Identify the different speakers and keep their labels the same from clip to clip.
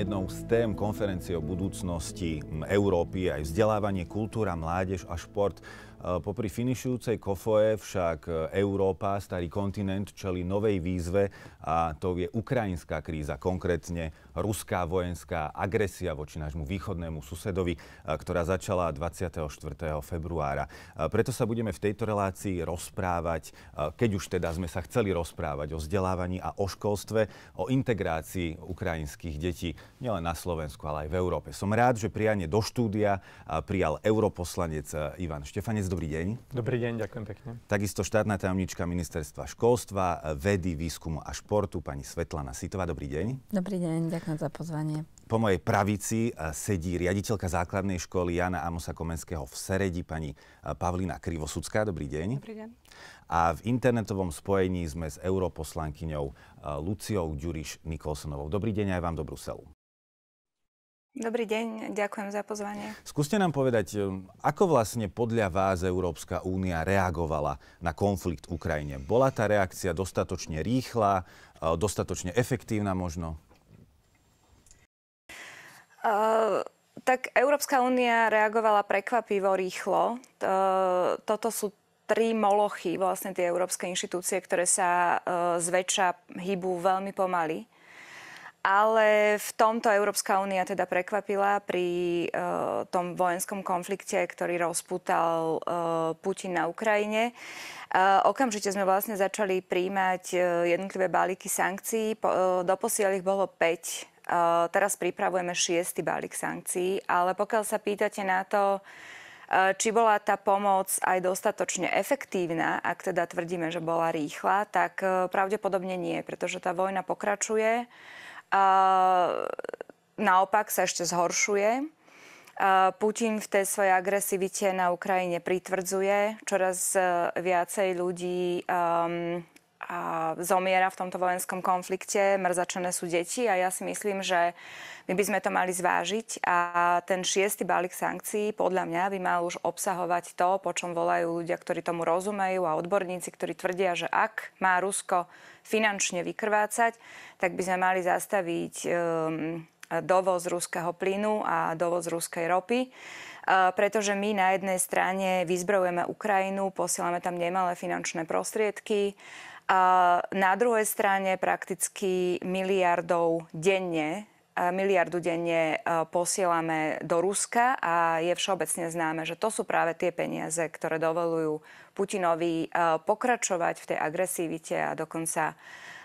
Speaker 1: jednou z tém konferencie o budúcnosti Európy aj vzdelávanie, kultúra, mládež a šport. Eh, popri finišujúcej Kofoe však eh, Európa, starý kontinent, čeli novej výzve a to je ukrajinská kríza, konkrétne ruská vojenská agresia voči nášmu východnému susedovi, eh, ktorá začala 24. februára. Preto sa budeme v tejto relácii rozprávať, keď už teda sme sa chceli rozprávať o vzdelávaní a o školstve, o integrácii ukrajinských detí nielen na Slovensku, ale aj v Európe. Som rád, že prianie do štúdia prijal europoslanec Ivan Štefanec dobrý deň.
Speaker 2: Dobrý deň, ďakujem pekne.
Speaker 1: Takisto štátna tajomnička ministerstva školstva, vedy, výskumu a športu, pani Svetlana Sitová. Dobrý deň.
Speaker 3: Dobrý deň, ďakujem za pozvanie.
Speaker 1: Po mojej pravici eh, sedí riaditeľka základnej školy Jana Amosa Komenského v Seredi, pani eh, Pavlina Krivosudská. Dobrý deň.
Speaker 4: Dobrý deň.
Speaker 1: A v internetovom spojení sme s europoslankyňou eh, Luciou Ďuriš Nikolsonovou. Dobrý deň aj vám do Bruselu.
Speaker 4: Dobrý deň, ďakujem za pozvanie.
Speaker 1: Skúste nám povedať, um, ako vlastne podľa vás Európska únia reagovala na konflikt v Ukrajine? Bola tá reakcia dostatočne rýchla, uh, dostatočne efektívna možno?
Speaker 4: Uh, tak Európska únia reagovala prekvapivo rýchlo. Uh, toto sú tri molochy, vlastne tie európske inštitúcie, ktoré sa uh, zväčša hýbu veľmi pomaly. Ale v tomto Európska únia teda prekvapila pri uh, tom vojenskom konflikte, ktorý rozputal uh, Putin na Ukrajine. Uh, okamžite sme vlastne začali príjmať uh, jednotlivé balíky sankcií. Po, uh, doposiaľ ich bolo 5. Uh, teraz pripravujeme šiestý balík sankcií, ale pokiaľ sa pýtate na to, či bola tá pomoc aj dostatočne efektívna, ak teda tvrdíme, že bola rýchla, tak pravdepodobne nie, pretože tá vojna pokračuje. Naopak sa ešte zhoršuje. Putin v tej svojej agresivite na Ukrajine pritvrdzuje. Čoraz e, viacej ľudí a zomiera v tomto vojenskom konflikte. Mrzačené sú deti a ja si myslím, že my by sme to mali zvážiť a ten šiestý balík sankcií podľa mňa by mal už obsahovať to, po čom volajú ľudia, ktorí tomu rozumejú a odborníci, ktorí tvrdia, že ak má Rusko finančne vykrvácať, tak by sme mali zastaviť um, dovoz ruského plynu a dovoz ruskej ropy uh, pretože my na jednej strane vyzbrojujeme Ukrajinu, posielame tam nemalé finančné prostriedky a na druhej strane prakticky miliardov denne miliardu denne posielame do Ruska a je všeobecne známe, že to sú práve tie peniaze, ktoré dovolujú Putinovi pokračovať v tej agresivite a dokonca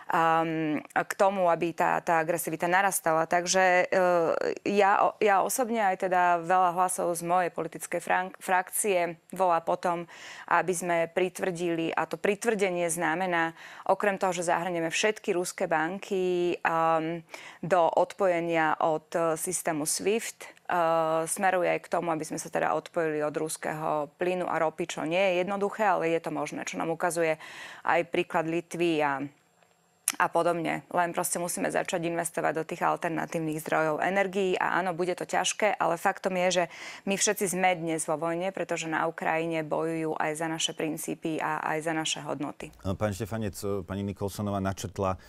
Speaker 4: um, k tomu, aby tá, tá agresivita narastala. Takže uh, ja, ja osobne aj teda veľa hlasov z mojej politickej frak- frakcie volá potom, aby sme pritvrdili, a to pritvrdenie znamená, okrem toho, že zahrnieme všetky ruské banky um, do odpojenia od uh, systému SWIFT, Uh, smeruje aj k tomu, aby sme sa teda odpojili od ruského plynu a ropy, čo nie je jednoduché, ale je to možné, čo nám ukazuje aj príklad Litvy a a podobne. Len proste musíme začať investovať do tých alternatívnych zdrojov energií a áno, bude to ťažké, ale faktom je, že my všetci sme dnes vo vojne, pretože na Ukrajine bojujú aj za naše princípy a aj za naše hodnoty.
Speaker 1: Pán Štefanec, pani Nikolsonová načrtla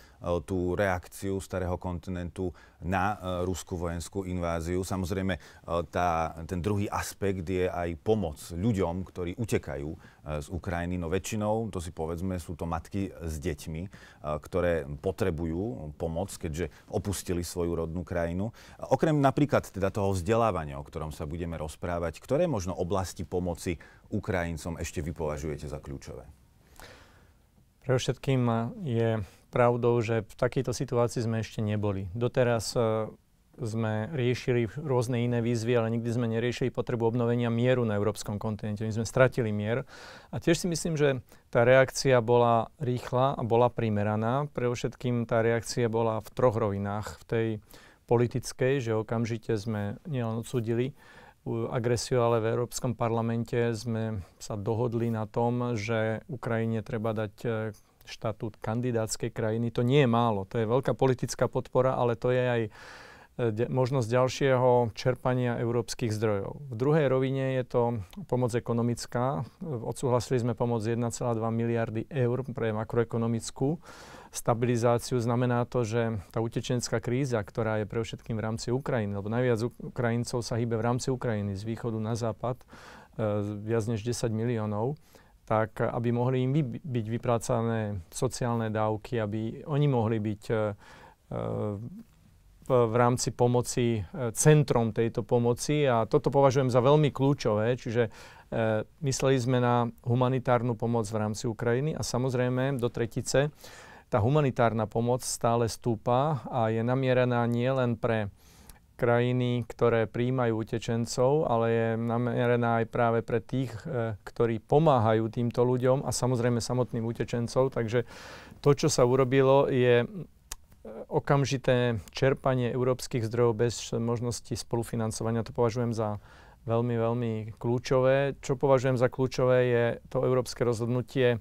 Speaker 1: tú reakciu starého kontinentu na e, ruskú vojenskú inváziu. Samozrejme, e, tá, ten druhý aspekt je aj pomoc ľuďom, ktorí utekajú z Ukrajiny. No väčšinou, to si povedzme, sú to matky s deťmi, ktoré potrebujú pomoc, keďže opustili svoju rodnú krajinu. Okrem napríklad teda toho vzdelávania, o ktorom sa budeme rozprávať, ktoré možno oblasti pomoci Ukrajincom ešte vy považujete za kľúčové?
Speaker 2: Pre všetkým je pravdou, že v takejto situácii sme ešte neboli. Doteraz e, sme riešili rôzne iné výzvy, ale nikdy sme neriešili potrebu obnovenia mieru na európskom kontinente. My sme stratili mier. A tiež si myslím, že tá reakcia bola rýchla a bola primeraná. Pre všetkým tá reakcia bola v troch rovinách. V tej politickej, že okamžite sme nielen odsudili agresiu, ale v Európskom parlamente sme sa dohodli na tom, že Ukrajine treba dať e, štatút kandidátskej krajiny. To nie je málo, to je veľká politická podpora, ale to je aj de, možnosť ďalšieho čerpania európskych zdrojov. V druhej rovine je to pomoc ekonomická. Odsúhlasili sme pomoc 1,2 miliardy eur pre makroekonomickú stabilizáciu. Znamená to, že tá utečenská kríza, ktorá je pre všetkým v rámci Ukrajiny, lebo najviac Ukrajincov sa hýbe v rámci Ukrajiny z východu na západ, e, viac než 10 miliónov, tak aby mohli im byť vyprácané sociálne dávky, aby oni mohli byť e, e, v rámci pomoci e, centrom tejto pomoci. A toto považujem za veľmi kľúčové, čiže mysleli sme na humanitárnu pomoc v rámci Ukrajiny a samozrejme do tretice tá humanitárna pomoc stále stúpa a je namierená nielen pre krajiny, ktoré príjmajú utečencov, ale je namierená aj práve pre tých, e, ktorí pomáhajú týmto ľuďom a samozrejme samotným utečencov. Takže to, čo sa urobilo, je okamžité čerpanie európskych zdrojov bez možnosti spolufinancovania, to považujem za veľmi, veľmi kľúčové. Čo považujem za kľúčové je to európske rozhodnutie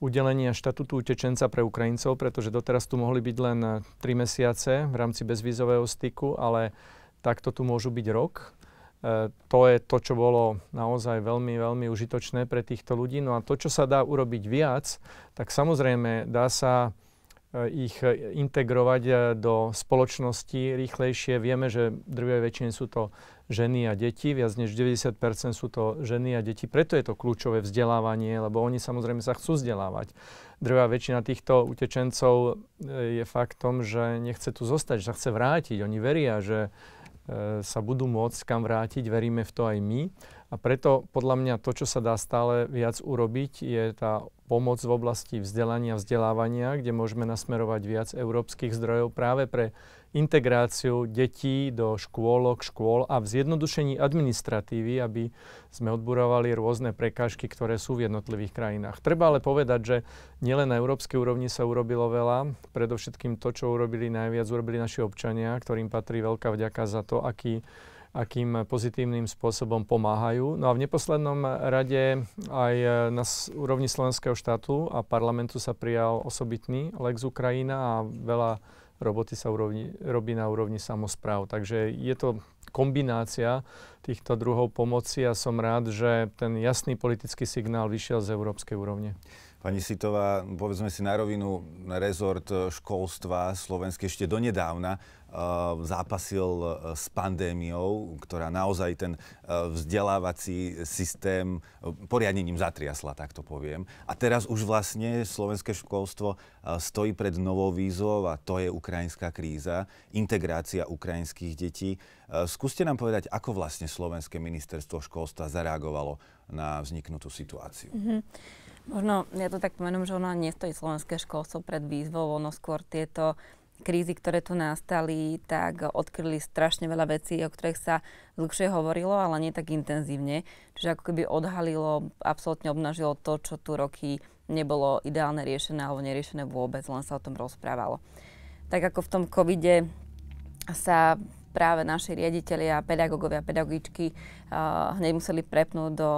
Speaker 2: udelenia štatútu utečenca pre Ukrajincov, pretože doteraz tu mohli byť len 3 mesiace v rámci bezvízového styku, ale takto tu môžu byť rok. E, to je to, čo bolo naozaj veľmi, veľmi užitočné pre týchto ľudí. No a to, čo sa dá urobiť viac, tak samozrejme dá sa Eh, ich eh, integrovať eh, do spoločnosti rýchlejšie. Vieme, že drvej väčšine sú to ženy a deti, viac než 90% sú to ženy a deti. Preto je to kľúčové vzdelávanie, lebo oni samozrejme sa chcú vzdelávať. Drvá väčšina týchto utečencov je faktom, že nechce tu zostať, že sa chce vrátiť. Oni veria, že sa budú môcť kam vrátiť, veríme v to aj my. A preto podľa mňa to, čo sa dá stále viac urobiť, je tá pomoc v oblasti vzdelania vzdelávania, kde môžeme nasmerovať viac európskych zdrojov práve pre integráciu detí do škôlok, škôl a v zjednodušení administratívy, aby sme odburovali rôzne prekážky, ktoré sú v jednotlivých krajinách. Treba ale povedať, že nielen na európskej úrovni sa urobilo veľa, predovšetkým to, čo urobili najviac, urobili naši občania, ktorým patrí veľká vďaka za to, aký akým pozitívnym spôsobom pomáhajú. No a v neposlednom rade aj na úrovni slovenského štátu a parlamentu sa prijal osobitný Lex Ukrajina a veľa roboty sa urovni, robí na úrovni samozpráv. Takže je to kombinácia týchto druhov pomoci a som rád, že ten jasný politický signál vyšiel z európskej úrovne.
Speaker 1: Pani Sitová, povedzme si na rovinu, rezort školstva slovenský ešte donedávna uh, zápasil uh, s pandémiou, ktorá naozaj ten vzdelávací systém poriadnením zatriasla, tak to poviem. A teraz už vlastne slovenské školstvo stojí pred novou výzvou a to je ukrajinská kríza, integrácia ukrajinských detí. Skúste nám povedať, ako vlastne Slovenské ministerstvo školstva zareagovalo na vzniknutú situáciu. Mm-hmm.
Speaker 3: Možno, ja to tak pomenúm, že ono nestojí slovenské školstvo pred výzvou, ono skôr tieto krízy, ktoré tu nastali, tak odkryli strašne veľa vecí, o ktorých sa dlhšie hovorilo, ale nie tak intenzívne. Čiže ako keby odhalilo, absolútne obnažilo to, čo tu roky nebolo ideálne riešené alebo neriešené vôbec, len sa o tom rozprávalo. Tak ako v tom covide sa práve naši riaditeľi a pedagógovia a pedagogičky uh, hneď museli prepnúť do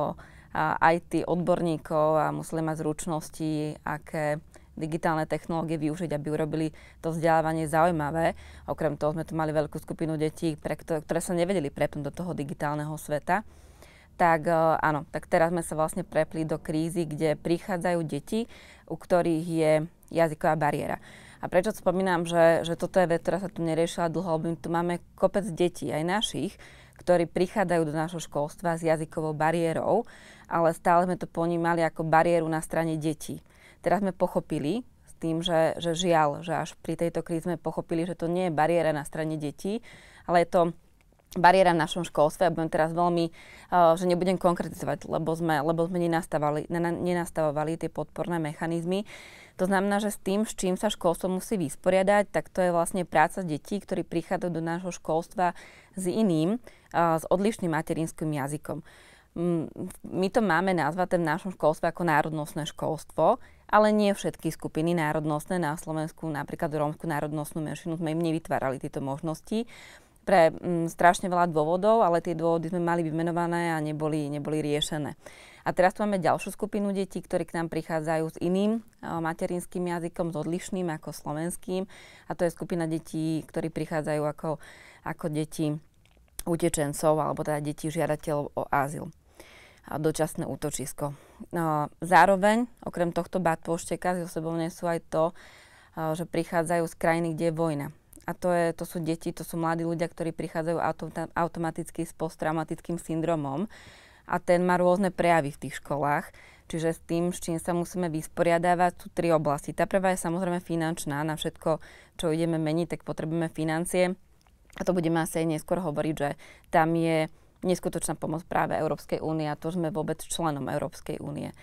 Speaker 3: IT odborníkov a museli mať zručnosti, aké digitálne technológie využiť, aby urobili to vzdelávanie zaujímavé. Okrem toho sme tu mali veľkú skupinu detí, pre ktoré, ktoré sa nevedeli prepnúť do toho digitálneho sveta. Tak e, áno, tak teraz sme sa vlastne prepli do krízy, kde prichádzajú deti, u ktorých je jazyková bariéra. A prečo spomínam, že, že toto je vec, ktorá sa tu neriešila dlho, lebo tu máme kopec detí, aj našich, ktorí prichádzajú do nášho školstva s jazykovou bariérou ale stále sme to ponímali ako bariéru na strane detí. Teraz sme pochopili s tým, že, že žiaľ, že až pri tejto kríze sme pochopili, že to nie je bariéra na strane detí, ale je to bariéra v našom školstve. Ja budem teraz veľmi, uh, že nebudem konkretizovať, lebo sme, lebo sme nenastavovali, nenastavovali tie podporné mechanizmy. To znamená, že s tým, s čím sa školstvo musí vysporiadať, tak to je vlastne práca detí, ktorí prichádzajú do nášho školstva s iným, uh, s odlišným materinským jazykom my to máme nazvať v našom školstve ako národnostné školstvo, ale nie všetky skupiny národnostné na Slovensku, napríklad rómsku národnostnú menšinu, sme im nevytvárali tieto možnosti, pre m, strašne veľa dôvodov, ale tie dôvody sme mali vymenované a neboli, neboli riešené. A teraz tu máme ďalšiu skupinu detí, ktorí k nám prichádzajú s iným materinským jazykom, s odlišným ako slovenským. A to je skupina detí, ktorí prichádzajú ako, ako deti utečencov alebo teda detí žiadateľov o azyl a dočasné útočisko. Zároveň, okrem tohto batpôšteka, so sebou nesú aj to, že prichádzajú z krajiny, kde je vojna. A to, je, to sú deti, to sú mladí ľudia, ktorí prichádzajú automaticky s posttraumatickým syndromom a ten má rôzne prejavy v tých školách. Čiže s tým, s čím sa musíme vysporiadávať, sú tri oblasti. Tá prvá je samozrejme finančná. Na všetko, čo ideme meniť, tak potrebujeme financie. A to budeme asi aj neskôr hovoriť, že tam je neskutočná pomoc práve Európskej únie a to, sme vôbec členom Európskej únie.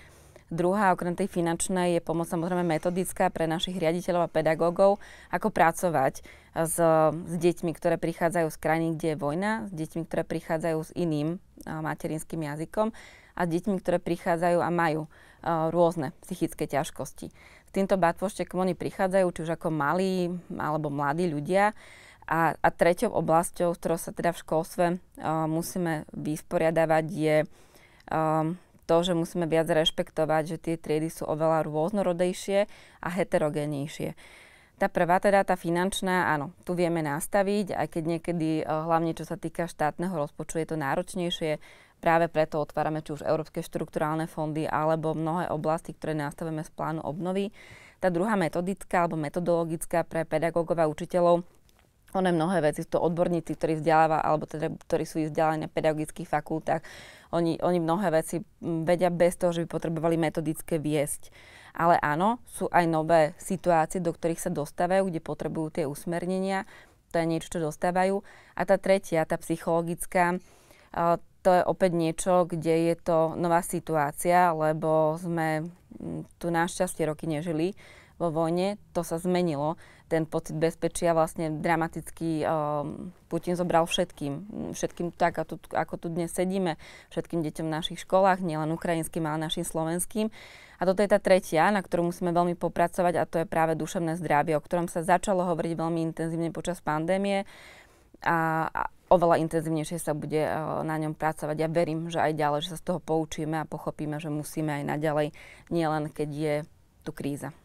Speaker 3: Druhá, okrem tej finančnej, je pomoc samozrejme metodická pre našich riaditeľov a pedagógov, ako pracovať s, s deťmi, ktoré prichádzajú z krajiny, kde je vojna, s deťmi, ktoré prichádzajú s iným a, materinským jazykom a s deťmi, ktoré prichádzajú a majú a, rôzne psychické ťažkosti. S týmto batvoštekom oni prichádzajú, či už ako malí alebo mladí ľudia. A, a treťou oblasťou, s ktorou sa teda v školstve a, musíme vysporiadavať, je a, to, že musíme viac rešpektovať, že tie triedy sú oveľa rôznorodejšie a heterogénejšie. Tá prvá, teda tá finančná, áno, tu vieme nastaviť, aj keď niekedy, eh, hlavne čo sa týka štátneho rozpočtu, je to náročnejšie. Práve preto otvárame či už Európske štrukturálne fondy alebo mnohé oblasti, ktoré nastavíme z plánu obnovy. Tá druhá metodická alebo metodologická pre pedagógov a učiteľov One mnohé veci, sú to odborníci, ktorí vzdeláva, alebo teda, ktorí sú vzdelaní na pedagogických fakultách, oni, oni mnohé veci vedia bez toho, že by potrebovali metodické viesť. Ale áno, sú aj nové situácie, do ktorých sa dostávajú, kde potrebujú tie usmernenia. To je niečo, čo dostávajú. A tá tretia, tá psychologická, to je opäť niečo, kde je to nová situácia, lebo sme tu našťastie roky nežili vo vojne. To sa zmenilo ten pocit bezpečia vlastne dramaticky um, Putin zobral všetkým. Všetkým tak, ako tu, dnes sedíme, všetkým deťom v našich školách, nielen ukrajinským, ale našim slovenským. A toto je tá tretia, na ktorú musíme veľmi popracovať a to je práve duševné zdravie, o ktorom sa začalo hovoriť veľmi intenzívne počas pandémie a, a oveľa intenzívnejšie sa bude uh, na ňom pracovať. Ja verím, že aj ďalej, že sa z toho poučíme a pochopíme, že musíme aj naďalej, nielen keď je tu kríza.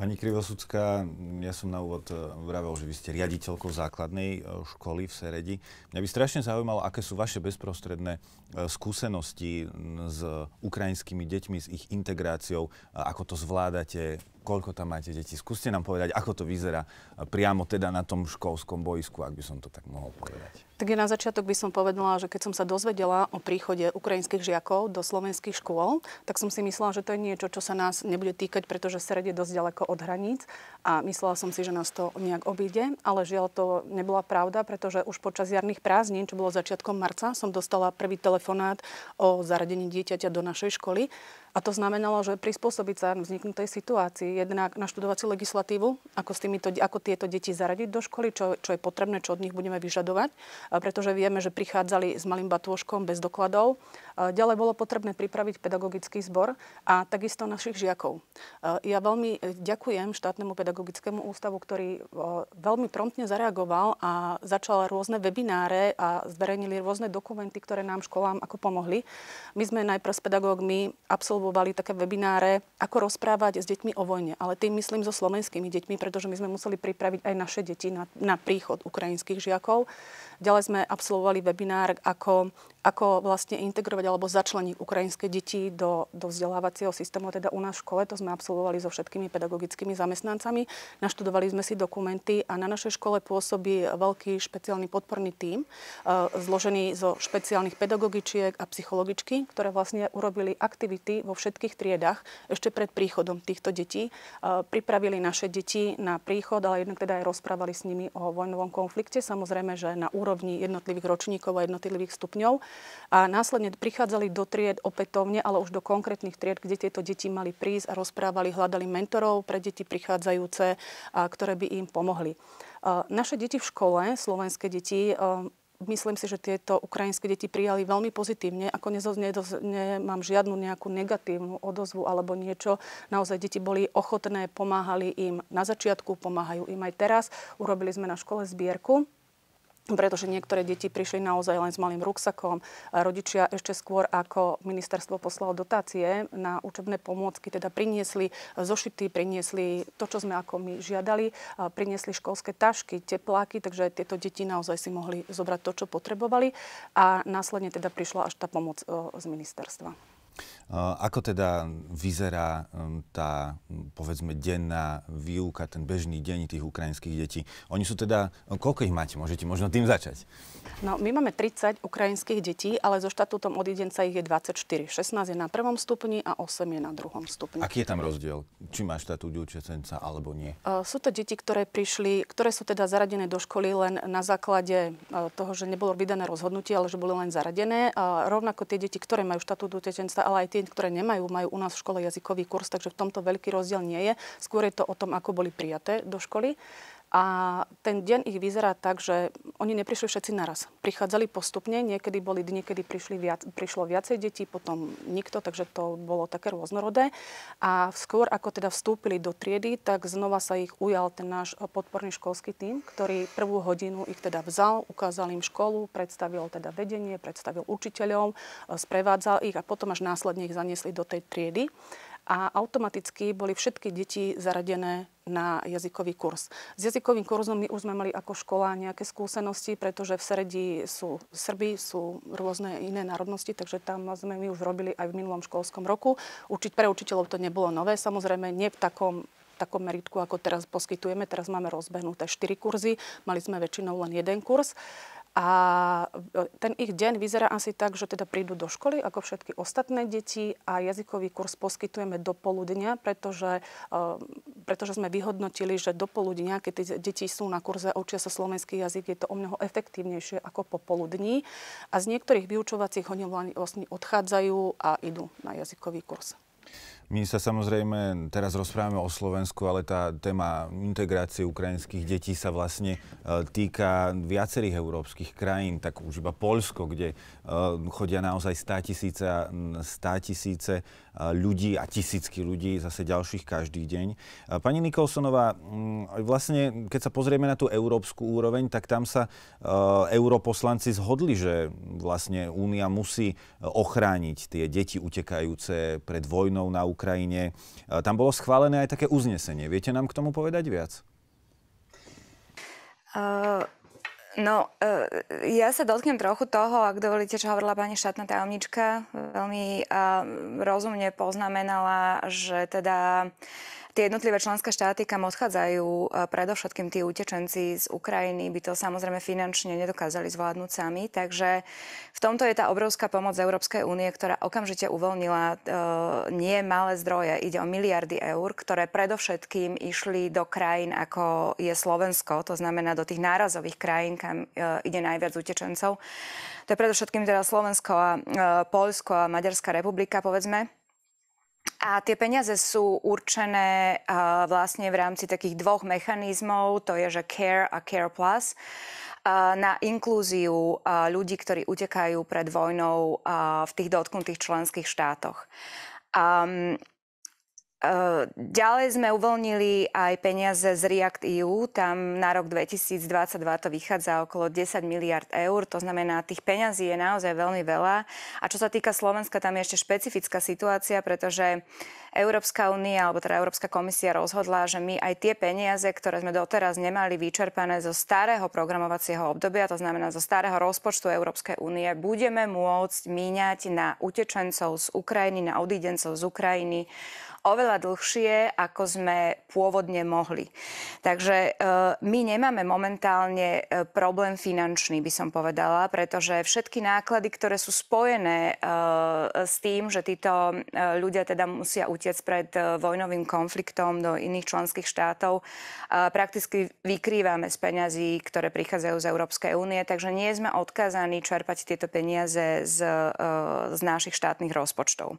Speaker 1: Pani Krivosudská, ja som na úvod eh, vravel, že vy ste riaditeľkou základnej eh, školy v Seredi. Mňa by strašne zaujímalo, aké sú vaše bezprostredné eh, skúsenosti s ukrajinskými deťmi, s ich integráciou, ako to zvládate, koľko tam máte detí. Skúste nám povedať, ako to vyzerá priamo teda na tom školskom boisku, ak by som to tak mohol povedať.
Speaker 5: Tak ja na začiatok by som povedala, že keď som sa dozvedela o príchode ukrajinských žiakov do slovenských škôl, tak som si myslela, že to je niečo, čo sa nás nebude týkať, pretože Sered je dosť ďaleko od hraníc a myslela som si, že nás to nejak obíde, ale žiaľ to nebola pravda, pretože už počas jarných prázdnin, čo bolo začiatkom marca, som dostala prvý telefonát o zaradení dieťaťa do našej školy a to znamenalo, že prispôsobiť sa vzniknutej situácii, jednak naštudovať si legislatívu, ako, s týmito, ako tieto deti zaradiť do školy, čo, čo je potrebné, čo od nich budeme vyžadovať, pretože vieme, že prichádzali s malým batôžkom bez dokladov. Ďalej bolo potrebné pripraviť pedagogický zbor a takisto našich žiakov. Ja veľmi ďakujem štátnemu pedagogickému ústavu, ktorý veľmi promptne zareagoval a začal rôzne webináre a zverejnili rôzne dokumenty, ktoré nám školám ako pomohli. My sme najprv s pedagógmi absolvovali absolvovali také webináre, ako rozprávať s deťmi o vojne. Ale tým myslím so slovenskými deťmi, pretože my sme museli pripraviť aj naše deti na, na príchod ukrajinských žiakov. Ďalej sme absolvovali webinár, ako ako vlastne integrovať alebo začleniť ukrajinské deti do, do vzdelávacieho systému, teda u nás v škole. To sme absolvovali so všetkými pedagogickými zamestnancami. Naštudovali sme si dokumenty a na našej škole pôsobí veľký špeciálny podporný tím, uh, zložený zo špeciálnych pedagogičiek a psychologičky, ktoré vlastne urobili aktivity vo všetkých triedach ešte pred príchodom týchto detí. Uh, pripravili naše deti na príchod, ale jednak teda aj rozprávali s nimi o vojnovom konflikte. Samozrejme, že na úrovni jednotlivých ročníkov a jednotlivých stupňov a následne prichádzali do tried opätovne, ale už do konkrétnych tried, kde tieto deti mali prísť a rozprávali, hľadali mentorov pre deti prichádzajúce, a ktoré by im pomohli. Naše deti v škole, slovenské deti, myslím si, že tieto ukrajinské deti prijali veľmi pozitívne. Ako nezo, nemám žiadnu nejakú negatívnu odozvu alebo niečo. Naozaj deti boli ochotné, pomáhali im na začiatku, pomáhajú im aj teraz. Urobili sme na škole zbierku pretože niektoré deti prišli naozaj len s malým ruksakom. Rodičia ešte skôr, ako ministerstvo poslalo dotácie na učebné pomôcky, teda priniesli zošity, priniesli to, čo sme ako my žiadali, priniesli školské tašky, tepláky, takže tieto deti naozaj si mohli zobrať to, čo potrebovali a následne teda prišla až tá pomoc z ministerstva.
Speaker 1: Ako teda vyzerá um, tá, povedzme, denná výuka, ten bežný deň tých ukrajinských detí? Oni sú teda, koľko ich máte? Môžete možno tým začať.
Speaker 5: No, my máme 30 ukrajinských detí, ale so štatútom odidenca ich je 24. 16 je na prvom stupni a 8 je na druhom stupni.
Speaker 1: Aký je tam rozdiel? Či má štatút utečenca alebo nie?
Speaker 5: Sú to deti, ktoré prišli, ktoré sú teda zaradené do školy len na základe toho, že nebolo vydané rozhodnutie, ale že boli len zaradené. Uh, rovnako tie deti, ktoré majú štatút utečenca, ale aj tie, ktoré nemajú, majú u nás v škole jazykový kurz, takže v tomto veľký rozdiel nie je. Skôr je to o tom, ako boli prijaté do školy. A ten deň ich vyzerá tak, že oni neprišli všetci naraz. Prichádzali postupne, niekedy boli dni, kedy prišli viac, prišlo viacej detí, potom nikto, takže to bolo také rôznorodé. A skôr ako teda vstúpili do triedy, tak znova sa ich ujal ten náš podporný školský tým, ktorý prvú hodinu ich teda vzal, ukázal im školu, predstavil teda vedenie, predstavil učiteľov, sprevádzal ich a potom až následne ich zaniesli do tej triedy a automaticky boli všetky deti zaradené na jazykový kurz. S jazykovým kurzom my už sme mali ako škola nejaké skúsenosti, pretože v Sredi sú Srby, sú rôzne iné národnosti, takže tam sme my už robili aj v minulom školskom roku. Učiť pre učiteľov to nebolo nové, samozrejme nie v takom takom meritku, ako teraz poskytujeme. Teraz máme rozbehnuté 4 kurzy, mali sme väčšinou len jeden kurz. A e, ten ich deň vyzerá asi tak, že teda prídu do školy ako všetky ostatné deti a jazykový kurz poskytujeme do poludnia, pretože, e, pretože sme vyhodnotili, že do poludnia, keď tie deti sú na kurze a učia sa slovenský jazyk, je to o mnoho efektívnejšie ako popoludní. A z niektorých vyučovacích hodín vlastne odchádzajú a idú na jazykový kurz.
Speaker 1: My sa samozrejme teraz rozprávame o Slovensku, ale tá téma integrácie ukrajinských detí sa vlastne e, týka viacerých európskych krajín, tak už iba Polsko, kde e, chodia naozaj 100 tisíce, 100 tisíce ľudí a tisícky ľudí, zase ďalších každý deň. Pani Nikolsonová, vlastne keď sa pozrieme na tú európsku úroveň, tak tam sa europoslanci zhodli, že vlastne Únia musí ochrániť tie deti utekajúce pred vojnou na Ukrajine. Tam bolo schválené aj také uznesenie. Viete nám k tomu povedať viac?
Speaker 4: Uh... No, uh, ja sa dotknem trochu toho, ak dovolíte, čo hovorila pani štátna tajomnička. Veľmi rozumne poznamenala, že teda uh, tie jednotlivé členské štáty, kam odchádzajú e, predovšetkým tí utečenci z Ukrajiny, by to samozrejme finančne nedokázali zvládnuť sami. Takže v tomto je tá obrovská pomoc Európskej únie, ktorá okamžite uvoľnila uh, nie malé zdroje. Ide o miliardy eur, ktoré predovšetkým išli do krajín, ako je Slovensko, to znamená do tých nárazových krajín, kam uh, ide najviac utečencov. To je predovšetkým teda Slovensko a uh, Polsko a Maďarská republika, povedzme. A tie peniaze sú určené uh, vlastne v rámci takých dvoch mechanizmov, to je, že CARE a CARE Plus, uh, na inklúziu uh, ľudí, ktorí utekajú pred vojnou v tých dotknutých členských štátoch. Um, Ďalej sme uvoľnili aj peniaze z React EU. Tam na rok 2022 to vychádza okolo 10 miliard eur. To znamená, tých peňazí je naozaj veľmi veľa. A čo sa týka Slovenska, tam je ešte špecifická situácia, pretože Európska únia, alebo teda Európska komisia rozhodla, že my aj tie peniaze, ktoré sme doteraz nemali vyčerpané zo starého programovacieho obdobia, to znamená zo starého rozpočtu Európskej únie, budeme môcť míňať na utečencov z Ukrajiny, na odídencov z Ukrajiny oveľa dlhšie, ako sme pôvodne mohli. Takže e, my nemáme momentálne e, problém finančný, by som povedala, pretože všetky náklady, ktoré sú spojené e, s tým, že títo ľudia teda musia utiec pred vojnovým konfliktom do iných členských štátov, prakticky vykrývame z peňazí, ktoré prichádzajú z Európskej únie, takže nie sme odkázaní čerpať tieto peniaze z, z našich štátnych rozpočtov.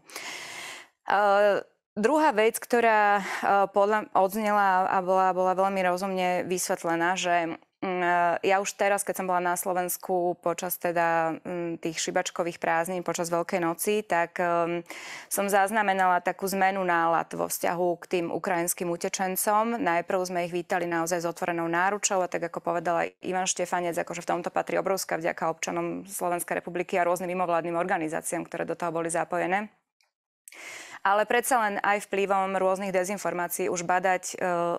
Speaker 4: Druhá vec, ktorá uh, podľa odznela a bola, bola veľmi rozumne vysvetlená, že Mm, ja už teraz, keď som bola na Slovensku počas teda mm, tých šibačkových prázdnin, počas Veľkej noci, tak um, som zaznamenala takú zmenu nálad vo vzťahu k tým ukrajinským utečencom. Najprv sme ich vítali naozaj s otvorenou náručou a tak ako povedala Ivan Štefanec, akože v tomto patrí obrovská vďaka občanom Slovenskej republiky a rôznym mimovládnym organizáciám, ktoré do toho boli zapojené ale predsa len aj vplyvom rôznych dezinformácií už badať e,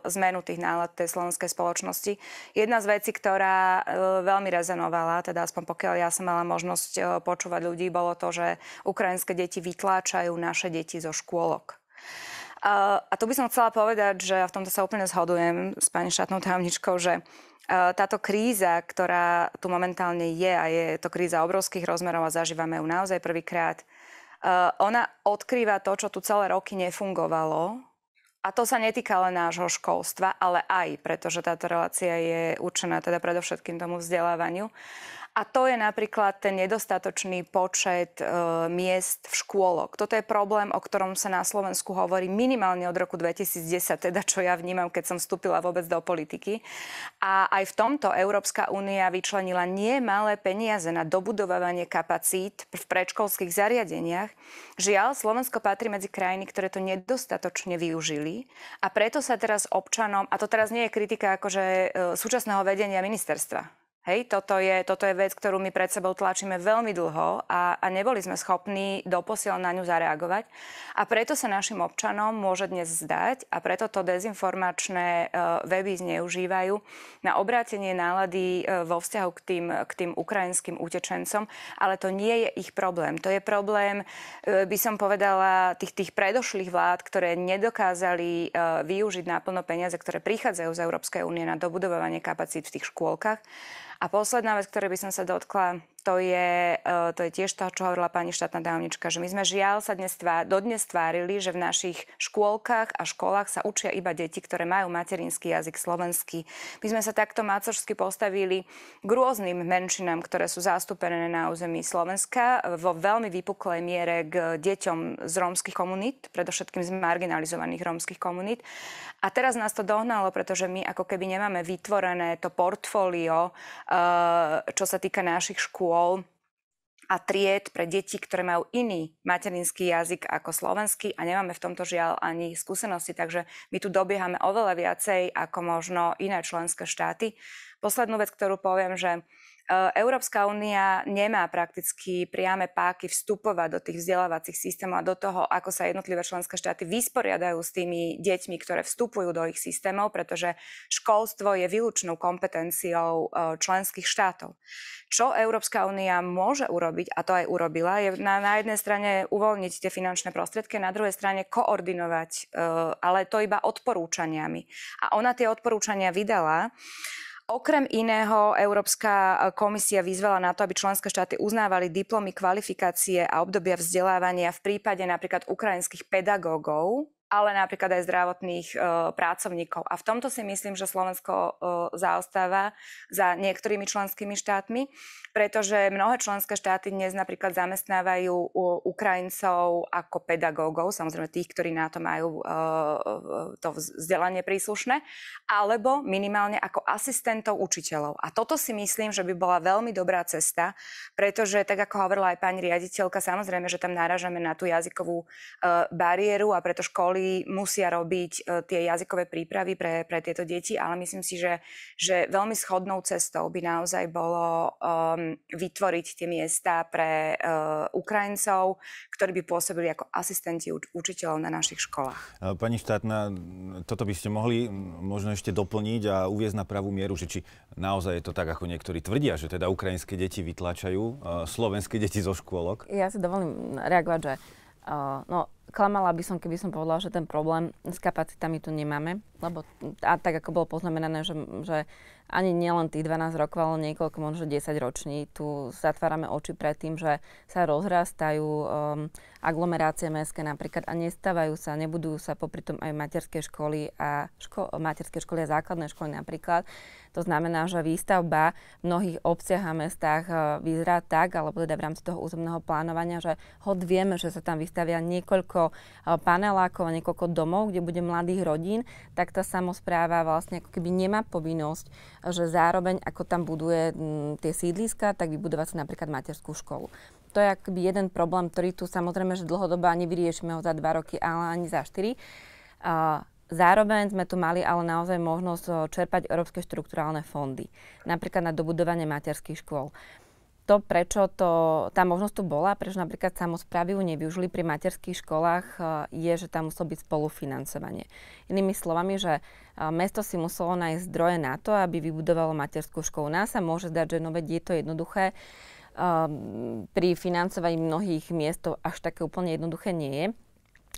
Speaker 4: zmenu tých nálad tej slovenskej spoločnosti. Jedna z vecí, ktorá e, veľmi rezonovala, teda aspoň pokiaľ ja som mala možnosť e, počúvať ľudí, bolo to, že ukrajinské deti vytláčajú naše deti zo škôlok. A tu by som chcela povedať, že v tomto sa úplne zhodujem s pani štátnou tajomničkou, že táto kríza, ktorá tu momentálne je a je to kríza obrovských rozmerov a zažívame ju naozaj prvýkrát, ona odkrýva to, čo tu celé roky nefungovalo. A to sa netýka len nášho školstva, ale aj, pretože táto relácia je určená teda predovšetkým tomu vzdelávaniu. A to je napríklad ten nedostatočný počet e, miest v škôlok. Toto je problém, o ktorom sa na Slovensku hovorí minimálne od roku 2010, teda čo ja vnímam, keď som vstúpila vôbec do politiky. A aj v tomto Európska únia vyčlenila nie malé peniaze na dobudovanie kapacít v predškolských zariadeniach. Žiaľ, Slovensko patrí medzi krajiny, ktoré to nedostatočne využili a preto sa teraz občanom, a to teraz nie je kritika akože e, súčasného vedenia ministerstva, Hej, toto je, toto je vec, ktorú my pred sebou tlačíme veľmi dlho a, a neboli sme schopní doposiaľ na ňu zareagovať. A preto sa našim občanom môže dnes zdať a preto to dezinformačné uh, weby zneužívajú na obrátenie nálady uh, vo vzťahu k tým, k tým ukrajinským utečencom, ale to nie je ich problém. To je problém, uh, by som povedala, tých, tých predošlých vlád, ktoré nedokázali uh, využiť náplno peniaze, ktoré prichádzajú z Európskej únie na dobudovanie kapacít v tých škôlkach. A posledná vec, ktorej by som sa dotkla, to je, e, to je tiež to, čo hovorila pani štátna tajomnička, že my sme žiaľ sa dnes tvár, dodnes tvárili, že v našich škôlkach a školách sa učia iba deti, ktoré majú materinský jazyk slovenský. My sme sa takto macožsky postavili k rôznym menšinám, ktoré sú zastúpené na území Slovenska vo veľmi vypuklej miere k deťom z rómskych komunít, predovšetkým z marginalizovaných rómskych komunít. A teraz nás to dohnalo, pretože my ako keby nemáme vytvorené to portfólio, e, čo sa týka našich škôl škôl a tried pre deti, ktoré majú iný materinský jazyk ako slovenský a nemáme v tomto žiaľ ani skúsenosti, takže my tu dobiehame oveľa viacej ako možno iné členské štáty. Poslednú vec, ktorú poviem, že Európska únia nemá prakticky priame páky vstupovať do tých vzdelávacích systémov a do toho, ako sa jednotlivé členské štáty vysporiadajú s tými deťmi, ktoré vstupujú do ich systémov, pretože školstvo je výlučnou kompetenciou e, členských štátov. Čo Európska únia môže urobiť, a to aj urobila, je na, na jednej strane uvoľniť tie finančné prostriedky, na druhej strane koordinovať, e, ale to iba odporúčaniami. A ona tie odporúčania vydala. Okrem iného, Európska e, komisia vyzvala na to, aby členské štáty uznávali diplomy, kvalifikácie a obdobia vzdelávania v prípade napríklad ukrajinských pedagógov, ale napríklad aj zdravotných e, pracovníkov. A v tomto si myslím, že Slovensko e, zaostáva za niektorými členskými štátmi, pretože mnohé členské štáty dnes napríklad zamestnávajú Ukrajincov ako pedagógov, samozrejme tých, ktorí na to majú e, to vzdelanie príslušné, alebo minimálne ako asistentov učiteľov. A toto si myslím, že by bola veľmi dobrá cesta, pretože tak ako hovorila aj pani riaditeľka, samozrejme, že tam náražame na tú jazykovú e, bariéru a preto školy školy musia robiť e, tie jazykové prípravy pre, pre tieto deti, ale myslím si, že, že veľmi schodnou cestou by naozaj bolo um, vytvoriť tie miesta pre uh, Ukrajincov, ktorí by pôsobili ako asistenti uč- učiteľov na našich školách.
Speaker 1: E, pani štátna, toto by ste mohli možno ešte doplniť a uviezť na pravú mieru, že či naozaj je to tak, ako niektorí tvrdia, že teda ukrajinské deti vytlačajú uh, slovenské deti zo škôlok?
Speaker 3: Ja si dovolím reagovať, že uh, no, Klamala by som, keby som povedala, že ten problém s kapacitami tu nemáme, lebo a tak ako bolo poznamenané, že, že ani nielen tých 12 rokov, ale niekoľko, možno 10 roční, tu zatvárame oči pred tým, že sa rozrastajú um, aglomerácie mestské napríklad a nestávajú sa, nebudujú sa popri tom aj materské školy a ško- materské školy a základné školy napríklad. To znamená, že výstavba v mnohých obciach a mestách uh, vyzerá tak, alebo teda v rámci toho územného plánovania, že hod vieme, že sa tam vystavia niekoľko niekoľko panelákov a niekoľko domov, kde bude mladých rodín, tak tá samozpráva vlastne ako keby nemá povinnosť, že zároveň ako tam buduje m, tie sídliska, tak vybudovať si napríklad materskú školu. To je akoby jeden problém, ktorý tu samozrejme, že dlhodobo vyriešime ho za dva roky, ale ani za štyri. Zároveň sme tu mali ale naozaj možnosť eh, čerpať európske štrukturálne fondy, napríklad na dobudovanie materských škôl. To, prečo to, tá možnosť tu bola, prečo napríklad samozprávy ju nevyužili pri materských školách, eh, je, že tam muselo byť spolufinancovanie. Inými slovami, že eh, mesto si muselo nájsť zdroje na to, aby vybudovalo materskú školu. Nás sa môže zdať, že nové je to jednoduché. Pri financovaní mnohých miest to až také úplne jednoduché nie je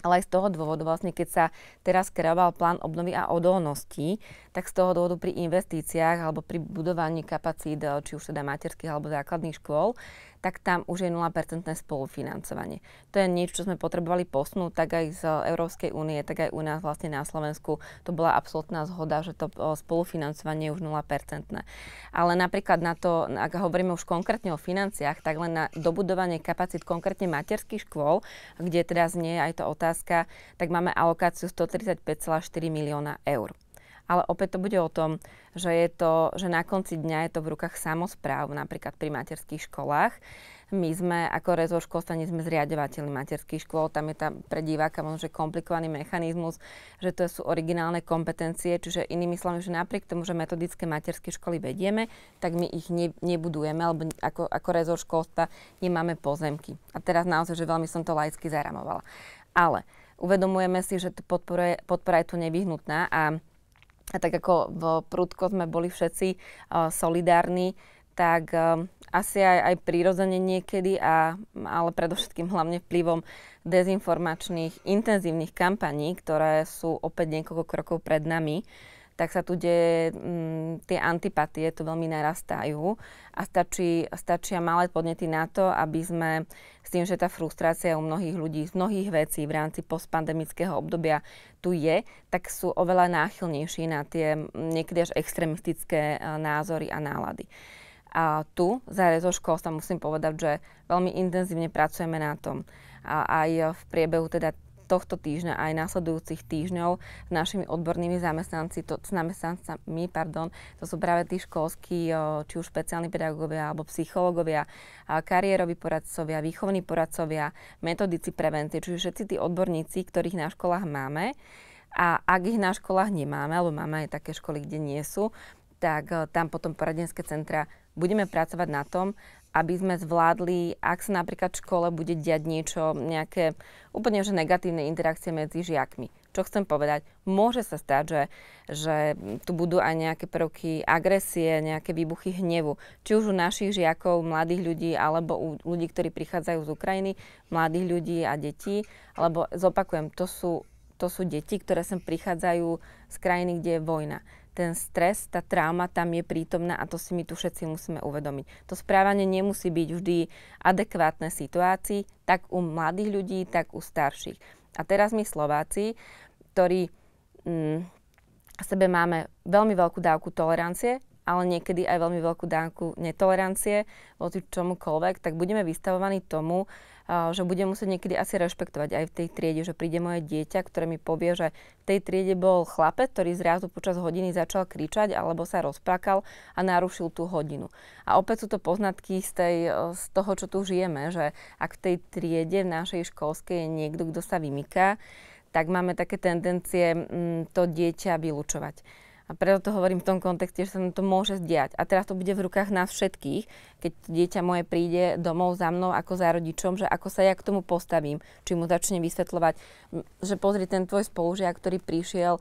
Speaker 3: ale aj z toho dôvodu, vlastne keď sa teraz kreoval plán obnovy a odolnosti, tak z toho dôvodu pri investíciách alebo pri budovaní kapacít, či už teda materských alebo základných škôl, tak tam už je 0% spolufinancovanie. To je niečo, čo sme potrebovali posunúť tak aj z Európskej únie, tak aj u nás vlastne na Slovensku. To bola absolútna zhoda, že to spolufinancovanie je už 0%. Ale napríklad na to, ak hovoríme už konkrétne o financiách, tak len na dobudovanie kapacít konkrétne materských škôl, kde teda znie aj to otázka, tak máme alokáciu 135,4 milióna eur ale opäť to bude o tom, že, je to, že na konci dňa je to v rukách samozpráv, napríklad pri materských školách. My sme ako rezort školstva nie sme zriadovateľi materských škôl, tam je tam pre diváka možno, že komplikovaný mechanizmus, že to sú originálne kompetencie, čiže inými slovami, že napriek tomu, že metodické materské školy vedieme, tak my ich ne, nebudujeme, alebo ako, ako rezort školstva nemáme pozemky. A teraz naozaj, že veľmi som to laicky zaramovala. Ale uvedomujeme si, že podpora, podpora je tu nevyhnutná a a tak ako v prúdko sme boli všetci uh, solidárni, tak uh, asi aj, aj prirodzene niekedy, a, ale predovšetkým hlavne vplyvom dezinformačných intenzívnych kampaní, ktoré sú opäť niekoľko krokov pred nami, tak sa tu deje, m, tie antipatie tu veľmi narastajú a stačí, stačia malé podnety na to, aby sme s tým, že tá frustrácia u mnohých ľudí z mnohých vecí v rámci postpandemického obdobia tu je, tak sú oveľa náchylnejší na tie niekedy až extremistické názory a nálady. A tu za rezo školstva musím povedať, že veľmi intenzívne pracujeme na tom. A aj v priebehu teda tohto týždňa aj následujúcich týždňov s našimi odbornými zamestnanci, to, s zamestnancami, pardon, to sú práve tí školskí, či už špeciálni pedagógovia alebo psychológovia, kariéroví poradcovia, výchovní poradcovia, metodici prevencie, čiže všetci tí odborníci, ktorých na školách máme. A ak ich na školách nemáme, alebo máme aj také školy, kde nie sú, tak tam potom poradenské centra budeme pracovať na tom, aby sme zvládli, ak sa napríklad v škole bude diať niečo, nejaké úplne že negatívne interakcie medzi žiakmi. Čo chcem povedať? Môže sa stať, že, že tu budú aj nejaké prvky agresie, nejaké výbuchy hnevu. Či už u našich žiakov, mladých ľudí, alebo u ľudí, ktorí prichádzajú z Ukrajiny, mladých ľudí a detí. Alebo zopakujem, to sú, to sú deti, ktoré sem prichádzajú z krajiny, kde je vojna ten stres, tá trauma tam je prítomná a to si my tu všetci musíme uvedomiť. To správanie nemusí byť vždy adekvátne situácii, tak u mladých ľudí, tak u starších. A teraz my Slováci, ktorí mm, sebe máme veľmi veľkú dávku tolerancie, ale niekedy aj veľmi veľkú dávku netolerancie voči čomukoľvek, tak budeme vystavovaní tomu, že budem musieť niekedy asi rešpektovať aj v tej triede, že príde moje dieťa, ktoré mi povie, že v tej triede bol chlapec, ktorý zrazu počas hodiny začal kričať alebo sa rozplakal a narušil tú hodinu. A opäť sú to poznatky z, tej, z toho, čo tu žijeme, že ak v tej triede v našej školskej je niekto, kto sa vymyká, tak máme také tendencie mm, to dieťa vylúčovať. A preto to hovorím v tom kontexte, že sa nám to môže zdiať. A teraz to bude v rukách nás všetkých, keď dieťa moje príde domov za mnou ako za rodičom, že ako sa ja k tomu postavím. Či mu začne vysvetľovať, že pozri, ten tvoj spolužiak, ktorý prišiel,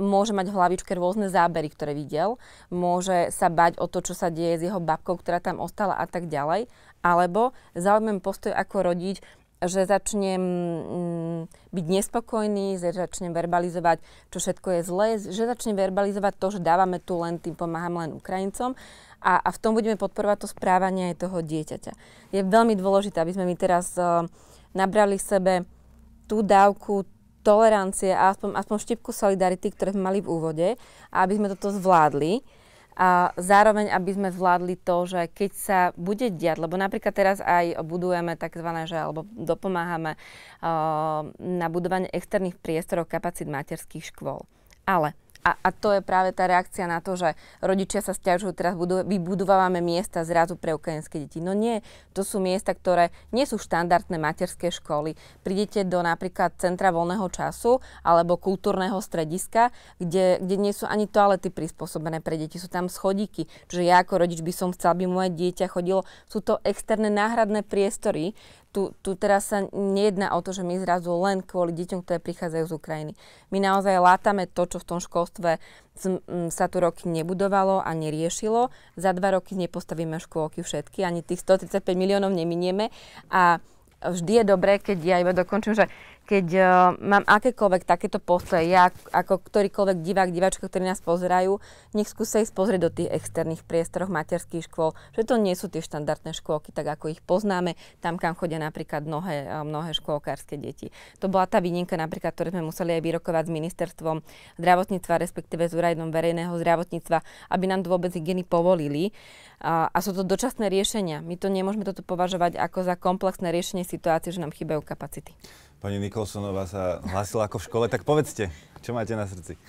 Speaker 3: môže mať v hlavičke rôzne zábery, ktoré videl, môže sa bať o to, čo sa deje s jeho babkou, ktorá tam ostala a tak ďalej. Alebo zaujímavý postoj ako rodič, že začnem mm, byť nespokojný, že začnem verbalizovať, čo všetko je zlé, že začnem verbalizovať to, že dávame tu len tým, pomáhame len Ukrajincom a, a v tom budeme podporovať to správanie aj toho dieťaťa. Je veľmi dôležité, aby sme my teraz uh, nabrali sebe tú dávku tolerancie a aspoň, aspoň štipku solidarity, ktoré sme mali v úvode a aby sme toto zvládli a zároveň, aby sme zvládli to, že keď sa bude diať, lebo napríklad teraz aj budujeme tzv. že alebo dopomáhame uh, na budovanie externých priestorov kapacít materských škôl. Ale a, a to je práve tá reakcia na to, že rodičia sa stiažujú, teraz budu, vybudovávame miesta zrazu pre ukrajinské deti. No nie, to sú miesta, ktoré nie sú štandardné materské školy. Prídete do napríklad centra voľného času alebo kultúrneho strediska, kde, kde nie sú ani toalety prispôsobené pre deti, sú tam schodíky. Čiže ja ako rodič by som chcel, aby moje dieťa chodilo. Sú to externé náhradné priestory, tu, tu teraz sa nejedná o to, že my zrazu len kvôli deťom, ktoré prichádzajú z Ukrajiny. My naozaj látame to, čo v tom školstve sa tu roky nebudovalo a neriešilo. Za dva roky nepostavíme škôlky všetky, ani tých 135 miliónov neminieme. A vždy je dobré, keď ja iba dokončím, že keď uh, mám akékoľvek takéto postoje, ja ako ktorýkoľvek divák, diváčka, ktorí nás pozerajú, nech skúsia ísť pozrieť do tých externých priestoroch materských škôl, že to nie sú tie štandardné škôlky, tak ako ich poznáme, tam, kam chodia napríklad mnohé, uh, mnohé škôlkárske deti. To bola tá výnimka napríklad, ktoré sme museli aj vyrokovať s ministerstvom zdravotníctva, respektíve s úradom verejného zdravotníctva, aby nám to vôbec hygieny povolili. Uh, a sú to dočasné riešenia. My to nemôžeme toto považovať ako za komplexné riešenie situácie, že nám chýbajú kapacity.
Speaker 1: Pani Nikolsonová sa hlásila ako v škole, tak povedzte, čo máte na srdci?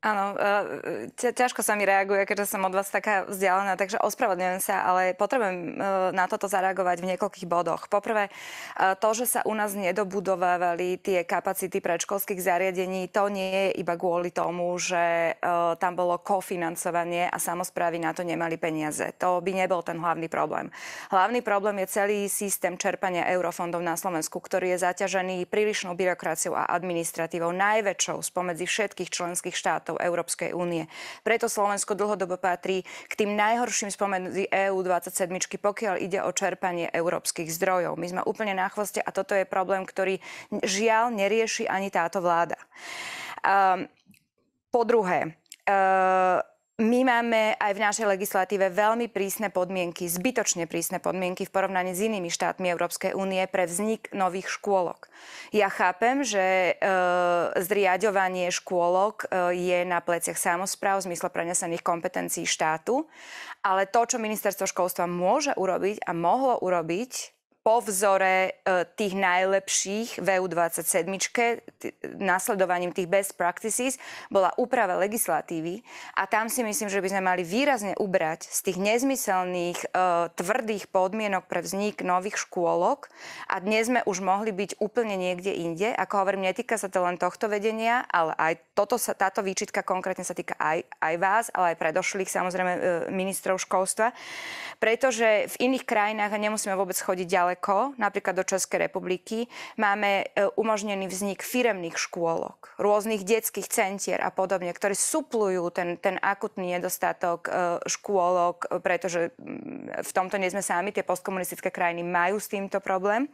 Speaker 4: Áno, e, ťažko sa mi reaguje, keďže som od vás taká vzdialená, takže ospravedlňujem sa, ale potrebujem e, na toto zareagovať v niekoľkých bodoch. Poprvé, e, to, že sa u nás nedobudovávali tie kapacity predškolských zariadení, to nie je iba kvôli tomu, že tam bolo kofinancovanie a samozprávy na to nemali peniaze. To by nebol ten hlavný problém. Hlavný problém je celý systém čerpania eurofondov na Slovensku, ktorý je zaťažený prílišnou byrokraciou a administratívou, najväčšou spomedzi všetkých členských štátov štátov Európskej únie. Preto Slovensko dlhodobo patrí k tým najhorším spomedzi EU27, pokiaľ ide o čerpanie európskych zdrojov. My sme úplne na chvoste a toto je problém, ktorý žiaľ nerieši ani táto vláda. Um, po druhé, uh, my máme aj v našej legislatíve veľmi prísne podmienky, zbytočne prísne podmienky v porovnaní s inými štátmi Európskej únie pre vznik nových škôlok. Ja chápem, že e, zriadovanie škôlok e, je na pleciach samozpráv v zmysle prenesených kompetencií štátu, ale to, čo ministerstvo školstva môže urobiť a mohlo urobiť, po vzore e, tých najlepších v EU27, nasledovaním tých best practices, bola úprava legislatívy a tam si myslím, že by sme mali výrazne ubrať z tých nezmyselných, e, tvrdých podmienok pre vznik nových škôlok a dnes sme už mohli byť úplne niekde inde. Ako hovorím, netýka sa to len tohto vedenia, ale aj toto sa, táto výčitka konkrétne sa týka aj, aj vás, ale aj predošlých samozrejme e, ministrov školstva, pretože v iných krajinách, a nemusíme vôbec chodiť ďalej, ďaleko, napríklad do Českej republiky, máme e, umožnený vznik firemných škôlok, rôznych detských centier a podobne, ktoré suplujú ten, ten akutný nedostatok e, škôlok, pretože mm, v tomto nie sme sami, tie postkomunistické krajiny majú s týmto problém.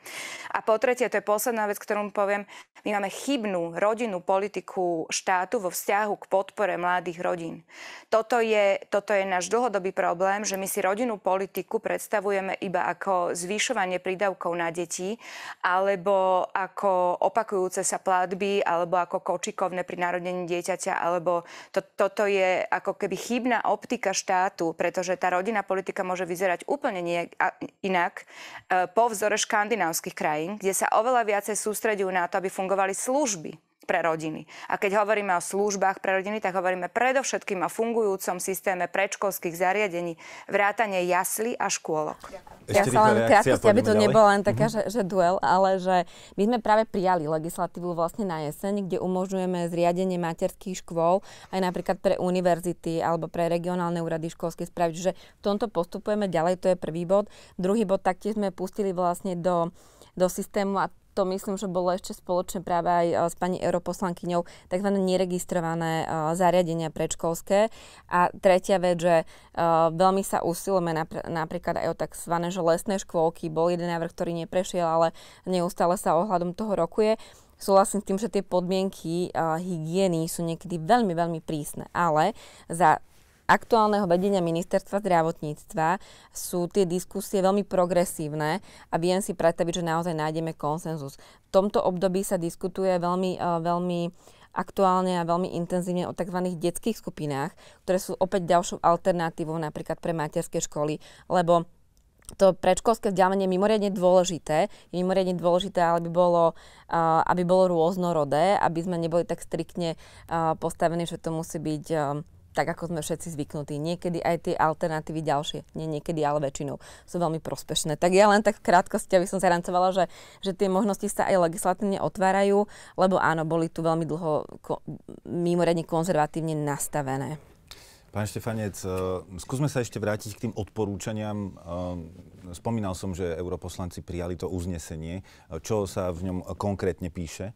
Speaker 4: A po tretie, to je posledná vec, ktorú poviem, my máme chybnú rodinnú politiku štátu vo vzťahu k podpore mladých rodín. Toto je, toto je náš dlhodobý problém, že my si rodinnú politiku predstavujeme iba ako zvyšovanie prídavkov na deti, alebo ako opakujúce sa platby, alebo ako kočikovné pri narodení dieťaťa, alebo to, toto je ako keby chybná optika štátu, pretože tá rodinná politika môže vyzerať úplne nie, inak e, po vzore škandinávskych krajín, kde sa oveľa viacej sústredujú na to, aby fungovali služby pre rodiny. A keď hovoríme o službách pre rodiny, tak hovoríme predovšetkým o fungujúcom systéme predškolských zariadení, vrátanie jaslí a škôlok.
Speaker 3: Ja sa len krátkosti, aby to nebolo len taká, mm-hmm. že, že duel, ale že my sme práve prijali legislatívu vlastne na jeseň, kde umožňujeme zriadenie materských škôl aj napríklad pre univerzity alebo pre regionálne úrady školské spraviť. Že v tomto postupujeme ďalej, to je prvý bod. Druhý bod taktiež sme pustili vlastne do do systému a to myslím, že bolo ešte spoločne práve aj e, s pani europoslankyňou tzv. neregistrované e, zariadenia predškolské. A tretia vec, že e, veľmi sa usilujeme napríklad aj o tzv. že lesné škôlky. Bol jeden návrh, ktorý neprešiel, ale neustále sa ohľadom toho rokuje. Súhlasím s tým, že tie podmienky hygieny sú niekedy veľmi, veľmi prísne, ale za aktuálneho vedenia ministerstva zdravotníctva sú tie diskusie veľmi progresívne a viem si predstaviť, že naozaj nájdeme konsenzus. V tomto období sa diskutuje veľmi, eh, veľmi aktuálne a veľmi intenzívne o tzv. detských skupinách, ktoré sú opäť ďalšou alternatívou napríklad pre materské školy, lebo to predškolské vzdelávanie je mimoriadne dôležité. Je mimoriadne dôležité, aby bolo, uh, aby bolo rôznorodé, aby sme neboli tak striktne uh, postavení, že to musí byť tak, ako sme všetci zvyknutí. Niekedy aj tie alternatívy ďalšie, nie niekedy, ale väčšinou sú veľmi prospešné. Tak ja len tak v krátkosti, aby som sa rancovala, že, že tie možnosti sa aj legislatívne otvárajú, lebo áno, boli tu veľmi dlho ko, mimoriadne konzervatívne nastavené.
Speaker 1: Pán Štefanec, eh, skúsme sa ešte vrátiť k tým odporúčaniam. Eh, spomínal som, že europoslanci prijali to uznesenie. Eh, čo sa v ňom konkrétne píše?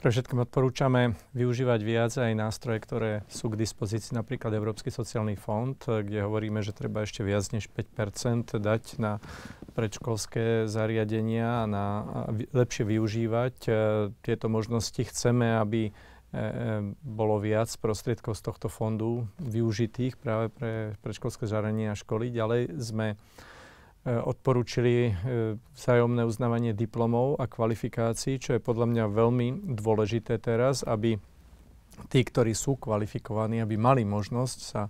Speaker 2: Pre všetkým odporúčame využívať viac aj nástroje, ktoré sú k dispozícii, napríklad Európsky sociálny fond, kde hovoríme, že treba ešte viac než 5% dať na predškolské zariadenia a na lepšie využívať tieto možnosti. Chceme, aby E, e, bolo viac prostriedkov z tohto fondu využitých práve pre predškolské žarenie a školy. Ďalej sme e, odporúčili vzájomné uznávanie diplomov a kvalifikácií, čo je podľa mňa veľmi dôležité teraz, aby tí, ktorí sú kvalifikovaní, aby mali možnosť sa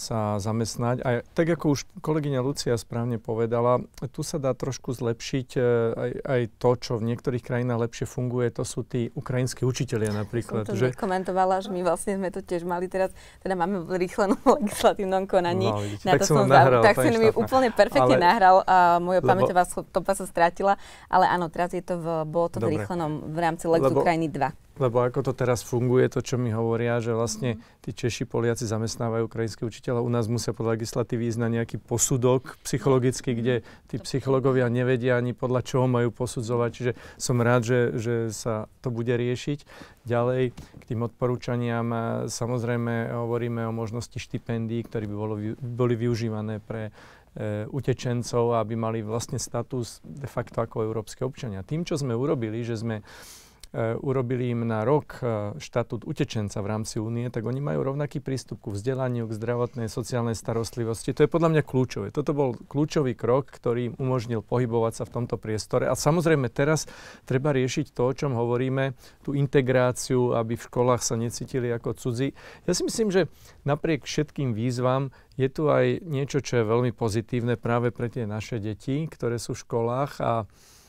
Speaker 2: sa zamestnať. A tak ako už kolegyňa Lucia správne povedala, tu sa dá trošku zlepšiť e, aj, aj to, čo v niektorých krajinách lepšie funguje, to sú tí ukrajinskí učitelia napríklad.
Speaker 3: Som to že... komentovala, že my vlastne sme to tiež mali teraz, teda máme v rýchlenom legislatívnom konaní. No, vidíte,
Speaker 2: na tak to som nahral,
Speaker 3: tak si mi úplne perfektne ale... nahral a moja Lebo... pamäťová stopa sa strátila, ale áno, teraz je to v, bolo to Dobre. v rýchlenom v rámci Lex Lebo... Ukrajiny 2.
Speaker 2: Lebo ako to teraz funguje, to čo mi hovoria, že vlastne tí Češi, Poliaci zamestnávajú ukrajinských učiteľov, u nás musia podľa legislatívy ísť na nejaký posudok psychologický, kde tí psychológovia nevedia ani podľa čoho majú posudzovať. Čiže som rád, že, že sa to bude riešiť. Ďalej k tým odporúčaniam samozrejme hovoríme o možnosti štipendií, ktoré by bolo, boli využívané pre e, utečencov, aby mali vlastne status de facto ako európske občania. Tým, čo sme urobili, že sme urobili im na rok e, štatút utečenca v rámci únie, tak oni majú rovnaký prístup ku vzdelaniu, k zdravotnej, sociálnej starostlivosti. To je podľa mňa kľúčové. Toto bol kľúčový krok, ktorý im umožnil pohybovať sa v tomto priestore. A samozrejme teraz treba riešiť to, o čom hovoríme, tú integráciu, aby v školách sa necítili ako cudzí. Ja si myslím, že napriek všetkým výzvam je tu aj niečo, čo je veľmi pozitívne práve pre tie naše deti, ktoré sú v školách a E,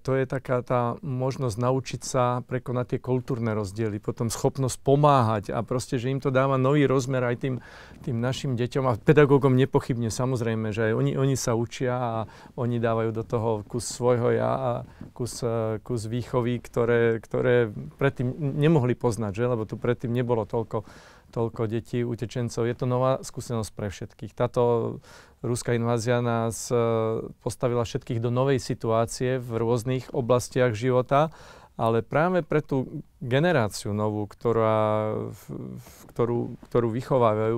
Speaker 2: to je taká tá možnosť naučiť sa prekonať tie kultúrne rozdiely, potom schopnosť pomáhať a proste, že im to dáva nový rozmer aj tým, tým našim deťom a pedagógom nepochybne samozrejme, že aj oni, oni sa učia a oni dávajú do toho kus svojho ja a kus, e, kus výchovy, ktoré, ktoré predtým nemohli poznať, že? lebo tu predtým nebolo toľko toľko detí, utečencov. Je to nová skúsenosť pre všetkých. Táto ruská invázia nás e, postavila všetkých do novej situácie v rôznych oblastiach života, ale práve pre tú generáciu novú, ktorá, ktorú, ktorú vychovávajú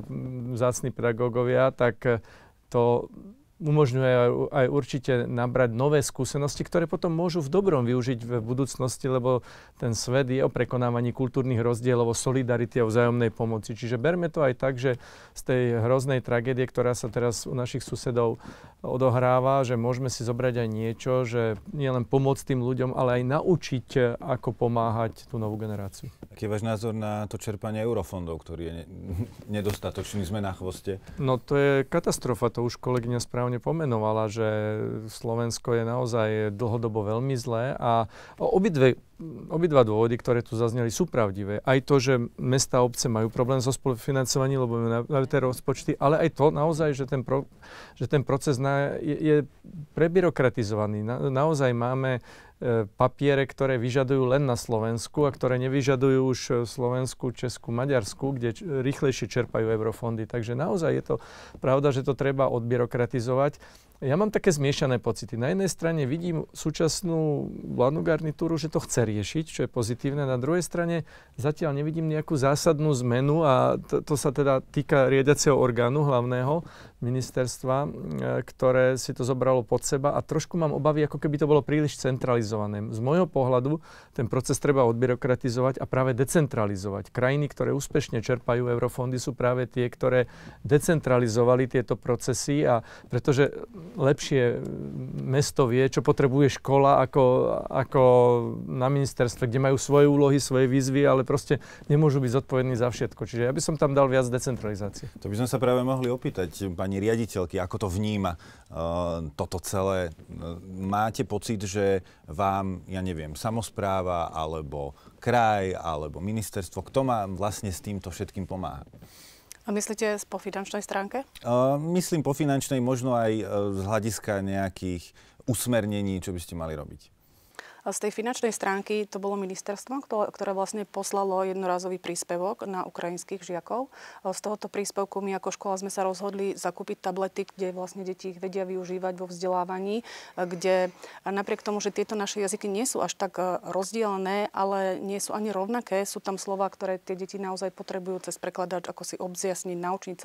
Speaker 2: vzácni pedagógovia, tak to umožňuje aj určite nabrať nové skúsenosti, ktoré potom môžu v dobrom využiť v budúcnosti, lebo ten svet je o prekonávaní kultúrnych rozdielov, o solidarity a vzájomnej pomoci. Čiže berme to aj tak, že z tej hroznej tragédie, ktorá sa teraz u našich susedov odohráva, že môžeme si zobrať aj niečo, že nie len pomôcť tým ľuďom, ale aj naučiť, ako pomáhať tú novú generáciu.
Speaker 1: Aký je váš názor na to čerpanie eurofondov, ktorý je nedostatočný, sme na chvoste?
Speaker 2: No to je katastrofa, to už kolegyňa správne správne pomenovala, že Slovensko je naozaj dlhodobo veľmi zlé a obidve obidva dôvody, ktoré tu zazneli, sú pravdivé. Aj to, že mesta a obce majú problém so spolufinancovaním, lebo majú tie rozpočty, ale aj to naozaj, že ten, pro, že ten proces na, je, je prebyrokratizovaný. Na, naozaj máme papiere, ktoré vyžadujú len na Slovensku a ktoré nevyžadujú už Slovensku, Česku, Maďarsku, kde rýchlejšie čerpajú eurofondy. Takže naozaj je to pravda, že to treba odbyrokratizovať. Ja mám také zmiešané pocity. Na jednej strane vidím súčasnú vládnu garnitúru, že to chce riešiť, čo je pozitívne. Na druhej strane zatiaľ nevidím nejakú zásadnú zmenu a to, to sa teda týka riadiaceho orgánu hlavného ministerstva, e, ktoré si to zobralo pod seba a trošku mám obavy, ako keby to bolo príliš centralizované. Z môjho pohľadu ten proces treba odbyrokratizovať a práve decentralizovať. Krajiny, ktoré úspešne čerpajú eurofondy, sú práve tie, ktoré decentralizovali tieto procesy a pretože lepšie mesto vie, čo potrebuje škola ako, ako na ministerstve, kde majú svoje úlohy, svoje výzvy, ale proste nemôžu byť zodpovední za všetko. Čiže ja by som tam dal viac decentralizácie.
Speaker 1: To by sme sa práve mohli opýtať pani riaditeľky, ako to vníma uh, toto celé. Máte pocit, že vám, ja neviem, samozpráva alebo kraj alebo ministerstvo, kto má vlastne s týmto všetkým pomáha?
Speaker 5: A myslíte po finančnej stránke?
Speaker 1: Uh, myslím po finančnej, možno aj uh, z hľadiska nejakých usmernení, čo by ste mali robiť.
Speaker 5: Z tej finančnej stránky to bolo ministerstvo, ktoré vlastne poslalo jednorazový príspevok na ukrajinských žiakov. Z tohoto príspevku my ako škola sme sa rozhodli zakúpiť tablety, kde vlastne deti ich vedia využívať vo vzdelávaní, kde napriek tomu, že tieto naše jazyky nie sú až tak e, rozdielne, ale nie sú ani rovnaké, sú tam slova, ktoré tie deti naozaj potrebujú cez prekladač, ako si obzjasniť, naučiť.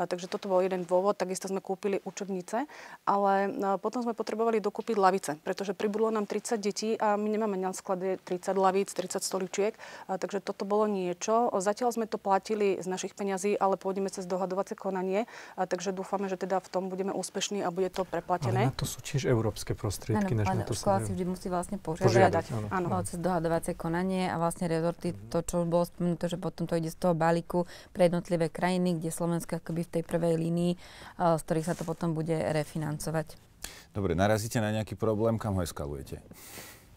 Speaker 5: Takže toto bol jeden dôvod. Takisto sme kúpili učebnice, ale e, potom sme potrebovali dokúpiť lavice, pretože pribudlo nám 30 detí a my nemáme na sklade 30 lavíc, 30 stoličiek, a takže toto bolo niečo. Zatiaľ sme to platili z našich peňazí, ale pôjdeme cez dohadovacie konanie, a takže dúfame, že teda v tom budeme úspešní a bude to preplatené.
Speaker 2: Ale na to sú tiež európske prostriedky, než na to
Speaker 3: škola si vždy musí vlastne požiadať, áno. áno. cez dohadovacie konanie a vlastne rezorty, to, čo bolo spomenuté, že potom to ide z toho balíku pre jednotlivé krajiny, kde Slovensko akoby v tej prvej línii, z ktorých sa to potom bude refinancovať.
Speaker 1: Dobre, narazíte na nejaký problém, kam ho eskalujete?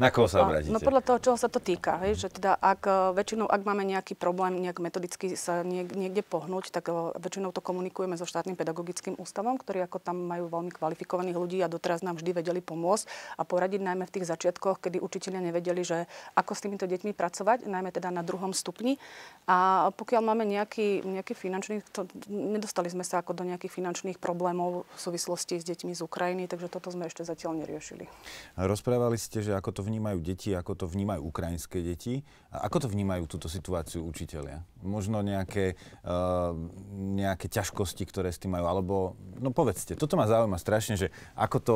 Speaker 1: Na koho sa obratíte?
Speaker 5: No podľa toho, čoho sa to týka. Hej, že teda ak, e, väčšinou, ak máme nejaký problém nejak metodicky sa niek, niekde pohnúť, tak uh, väčšinou to komunikujeme so štátnym pedagogickým ústavom, ktorí ako tam majú veľmi kvalifikovaných ľudí a doteraz nám vždy vedeli pomôcť a poradiť najmä v tých začiatkoch, kedy učiteľia nevedeli, že ako s týmito deťmi pracovať, najmä teda na druhom stupni. A pokiaľ máme nejaký, nejaký finančný, to, nedostali sme sa ako do nejakých finančných problémov v súvislosti s deťmi z Ukrajiny, takže toto sme ešte zatiaľ neriešili.
Speaker 1: Rozprávali ste, že ako to vnímajú deti, ako to vnímajú ukrajinské deti a ako to vnímajú túto situáciu učitelia? Možno nejaké, uh, nejaké ťažkosti, ktoré s tým majú, alebo no povedzte, toto ma zaujíma strašne, že ako to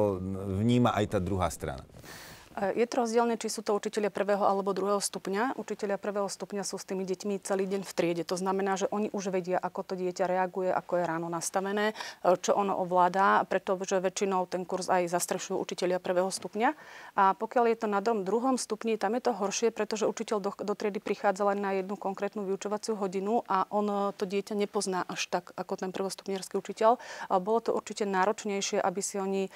Speaker 1: vníma aj tá druhá strana.
Speaker 5: Je to rozdielne, či sú to učiteľia prvého alebo druhého stupňa. Učiteľia prvého stupňa sú s tými deťmi celý deň v triede. To znamená, že oni už vedia, ako to dieťa reaguje, ako je ráno nastavené, čo ono ovládá, pretože väčšinou ten kurz aj zastrešujú učiteľia prvého stupňa. A pokiaľ je to na dom druhom stupni, tam je to horšie, pretože učiteľ do, do triedy prichádza len na jednu konkrétnu vyučovaciu hodinu a on to dieťa nepozná až tak ako ten prvostupniarský učiteľ. Bolo to určite náročnejšie, aby si oni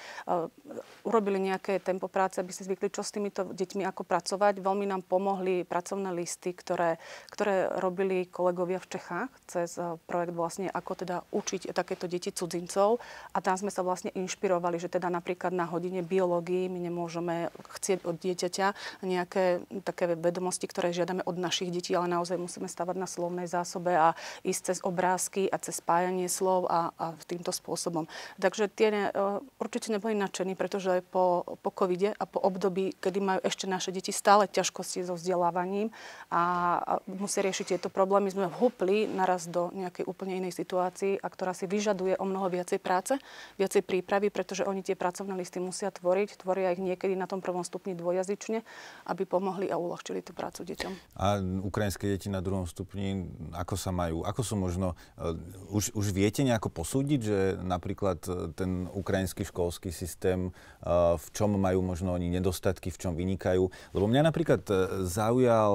Speaker 5: urobili nejaké tempo práce, aby si zvykli čo s týmito deťmi, ako pracovať. Veľmi nám pomohli pracovné listy, ktoré, ktoré robili kolegovia v Čechách cez eh, projekt vlastne, ako teda učiť takéto deti cudzincov. A tam sme sa vlastne inšpirovali, že teda napríklad na hodine biológii my nemôžeme chcieť od dieťaťa nejaké také vedomosti, ktoré žiadame od našich detí, ale naozaj musíme stavať na slovnej zásobe a ísť cez obrázky a cez spájanie slov a, a týmto spôsobom. Takže tie ne, eh, určite neboli nadšení, pretože po, po covide a po období období, kedy majú ešte naše deti stále ťažkosti so vzdelávaním a, musia riešiť tieto problémy, sme vhúpli naraz do nejakej úplne inej situácii a ktorá si vyžaduje o mnoho viacej práce, viacej prípravy, pretože oni tie pracovné listy musia tvoriť, tvoria ich niekedy na tom prvom stupni dvojazyčne, aby pomohli a uľahčili tú prácu deťom.
Speaker 1: A ukrajinské deti na druhom stupni, ako sa majú, ako sú možno, uh, už, už viete nejako posúdiť, že napríklad e, ten ukrajinský školský systém, uh, v čom majú možno oni nedostatok nedostatky, v čom vynikajú. Lebo mňa napríklad e, zaujal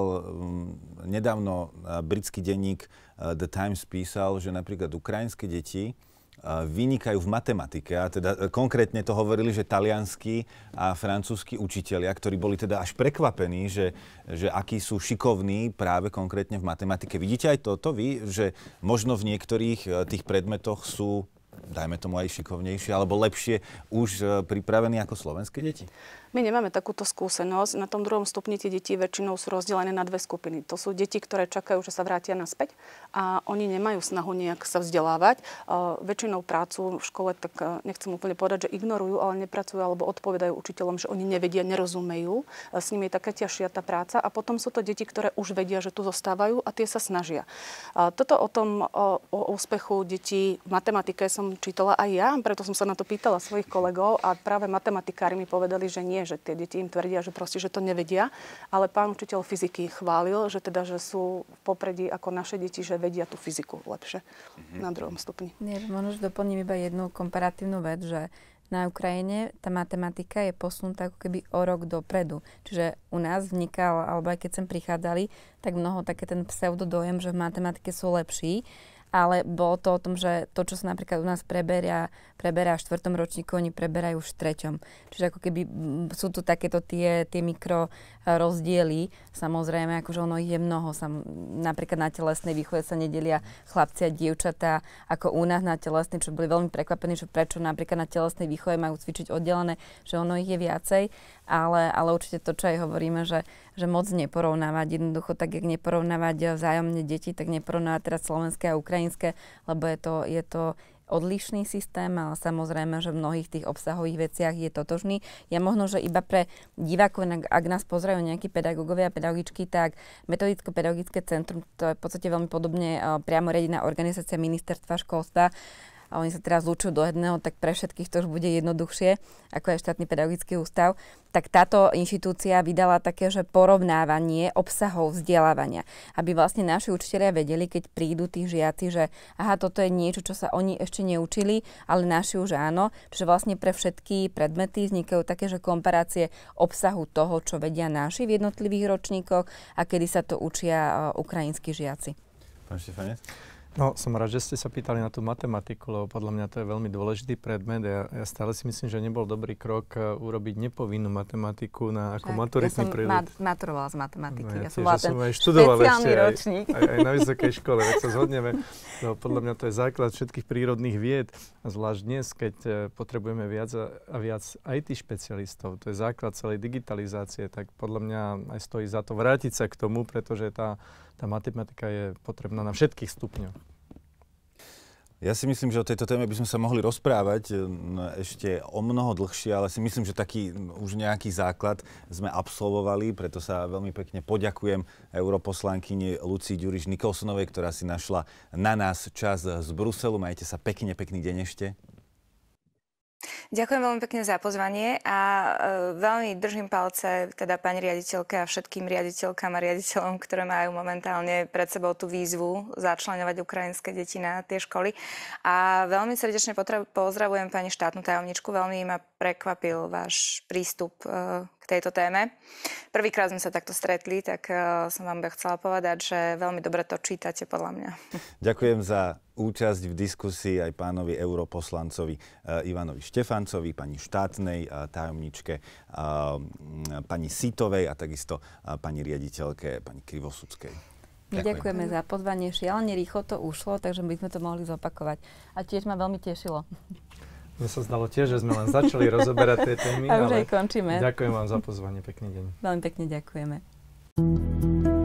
Speaker 1: nedávno e, britský denník e, The Times písal, že napríklad ukrajinské deti vynikajú v matematike. A teda konkrétne to hovorili, že talianskí a francúzskí učitelia, ktorí boli teda až prekvapení, že, že akí sú šikovní práve konkrétne v matematike. Vidíte aj toto vy, že možno v niektorých tých predmetoch sú dajme tomu aj šikovnejšie alebo lepšie už pripravení ako slovenské deti?
Speaker 5: My nemáme takúto skúsenosť. Na tom druhom stupni tie deti väčšinou sú rozdelené na dve skupiny. To sú deti, ktoré čakajú, že sa vrátia naspäť a oni nemajú snahu nejak sa vzdelávať. Uh, väčšinou prácu v škole, tak uh, nechcem úplne povedať, že ignorujú, ale nepracujú alebo odpovedajú učiteľom, že oni nevedia, nerozumejú. Uh, s nimi je taká ťažšia tá práca. A potom sú to deti, ktoré už vedia, že tu zostávajú a tie sa snažia. Toto o tom, o, úspechu detí v matematike som čítala aj ja, preto som sa na to pýtala svojich kolegov a práve matematikári mi povedali, že nie, že tie deti im tvrdia, že proste, že to nevedia, ale pán učiteľ fyziky chválil, že teda, že sú v popredí ako naše deti, že vedia tú fyziku lepšie mm-hmm. na druhom stupni.
Speaker 3: Nie, možno, že doplním iba jednu komparatívnu vec, že na Ukrajine tá matematika je posunutá ako keby o rok dopredu. Čiže u nás vznikal, alebo aj keď sem prichádzali, tak mnoho také ten pseudodojem, že v matematike sú lepší ale bolo to o tom, že to, čo sa napríklad u nás preberia, preberá v štvrtom ročníku, oni preberajú už v treťom. Čiže ako keby sú tu takéto tie, tie mikro rozdiely. Samozrejme, akože ono ich je mnoho. Sam, napríklad na telesnej výchove sa nedelia chlapci a dievčatá, ako u nás na telesnej, čo boli veľmi prekvapení, že prečo napríklad na telesnej výchove majú cvičiť oddelené, že ono ich je viacej ale, ale určite to, čo aj hovoríme, že, že moc neporovnávať. Jednoducho tak, jak neporovnávať vzájomne deti, tak neporovnávať teraz slovenské a ukrajinské, lebo je to, je to odlišný systém, ale samozrejme, že v mnohých tých obsahových veciach je totožný. Ja možno, že iba pre divákov, ak nás pozerajú nejakí pedagógovia a pedagogičky, tak metodicko-pedagogické centrum, to je v podstate veľmi podobne uh, priamo riadená organizácia ministerstva školstva, a oni sa teraz zlučujú do jedného, tak pre všetkých to už bude jednoduchšie, ako je štátny pedagogický ústav, tak táto inštitúcia vydala také, že porovnávanie obsahov vzdelávania, aby vlastne naši učiteľia vedeli, keď prídu tí žiaci, že aha, toto je niečo, čo sa oni ešte neučili, ale naši už áno, že vlastne pre všetky predmety vznikajú také, že komparácie obsahu toho, čo vedia naši v jednotlivých ročníkoch a kedy sa to učia uh, ukrajinskí žiaci.
Speaker 1: Pán Štefanec?
Speaker 2: No, som rád, že ste sa pýtali na tú matematiku, lebo podľa mňa to je veľmi dôležitý predmet. Ja, ja stále si myslím, že nebol dobrý krok uh, urobiť nepovinnú matematiku na ako maturitný
Speaker 3: prílud. Ja som maturovala z matematiky.
Speaker 2: No,
Speaker 3: ja,
Speaker 2: ja som bola
Speaker 3: ten
Speaker 2: som aj študoval
Speaker 3: ešte
Speaker 2: ročník. Aj, aj, aj na vysokej škole, veď sa zhodneme. No, podľa mňa to je základ všetkých prírodných vied. A zvlášť dnes, keď uh, potrebujeme viac a, a viac IT špecialistov, to je základ celej digitalizácie, tak podľa mňa aj stojí za to vrátiť sa k tomu, pretože tá, tá matematika je potrebná na všetkých stupňoch.
Speaker 1: Ja si myslím, že o tejto téme by sme sa mohli rozprávať ešte o mnoho dlhšie, ale si myslím, že taký už nejaký základ sme absolvovali, preto sa veľmi pekne poďakujem europoslankyni Lucii Ďuriš Nikolsonovej, ktorá si našla na nás čas z Bruselu. Majte sa pekne, pekný deň ešte.
Speaker 4: Ďakujem veľmi pekne za pozvanie a e, veľmi držím palce teda pani riaditeľke a všetkým riaditeľkám a riaditeľom, ktoré majú momentálne pred sebou tú výzvu začlenovať ukrajinské deti na tie školy. A veľmi srdečne pozdravujem pani štátnu tajomničku. Veľmi ma prekvapil váš prístup e, k tejto téme. Prvýkrát sme sa takto stretli, tak uh, som vám chcela povedať, že veľmi dobre to čítate podľa mňa.
Speaker 1: Ďakujem za účasť v diskusii aj pánovi europoslancovi uh, Ivanovi Štefancovi, pani štátnej uh, tajomničke, pani Sitovej a takisto pani riaditeľke, pani Krivosudskej.
Speaker 3: My ďakujeme za pozvanie. Šialene rýchlo to ušlo, takže by sme to mohli zopakovať. A tiež ma veľmi tešilo.
Speaker 2: Mne sa zdalo tiež, že sme len začali rozoberať tie témy.
Speaker 3: A už aj končíme.
Speaker 2: Ďakujem vám za pozvanie. Pekný deň.
Speaker 3: Veľmi pekne ďakujeme.